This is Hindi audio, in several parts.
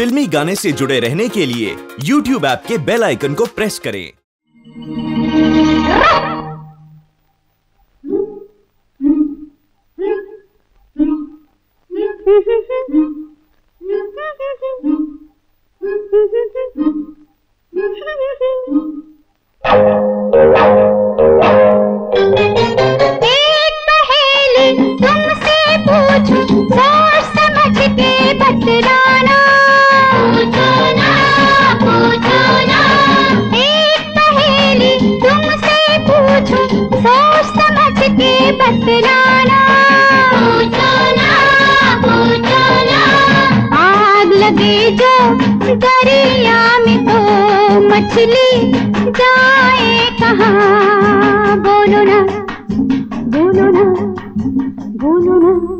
फिल्मी गाने से जुड़े रहने के लिए YouTube ऐप के बेल आइकन को प्रेस करें। एक पहेली तुमसे पूछूँ, सोच समझ के बतरा के बतलाना पूछो ना पूछो ना। आग लगे जो दरिया में तो मछली जाए कहाँ? बोलो ना बोलो ना बोलो ना।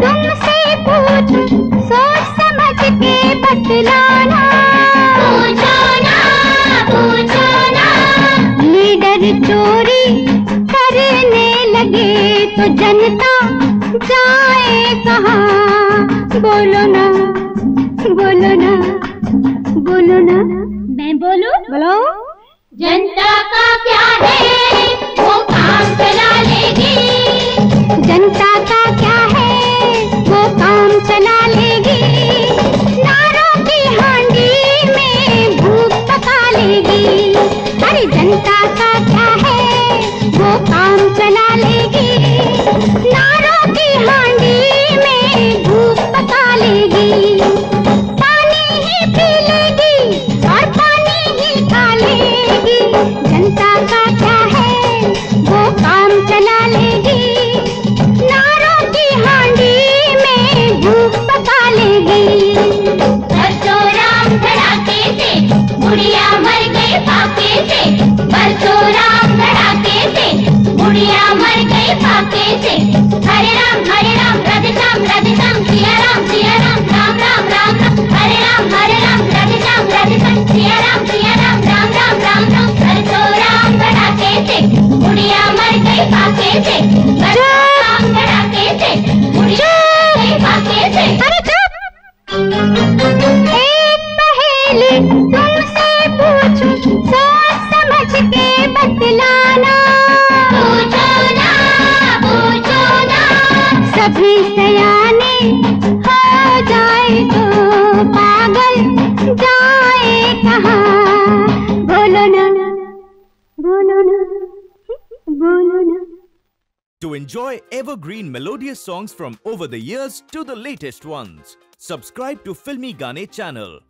तुमसे पूछ सोच समझ के बतलाना। लीडर चोरी करने लगे तो जनता जाए कहाँ? बोलो ना बोलो ना बोलो ना। मैं बोलू? बोलो। जनता का क्या है? का क्या है? वो काम चला लेगी। Magic! Enjoy evergreen melodious songs from over the years to the latest ones, subscribe to Filmy Gane channel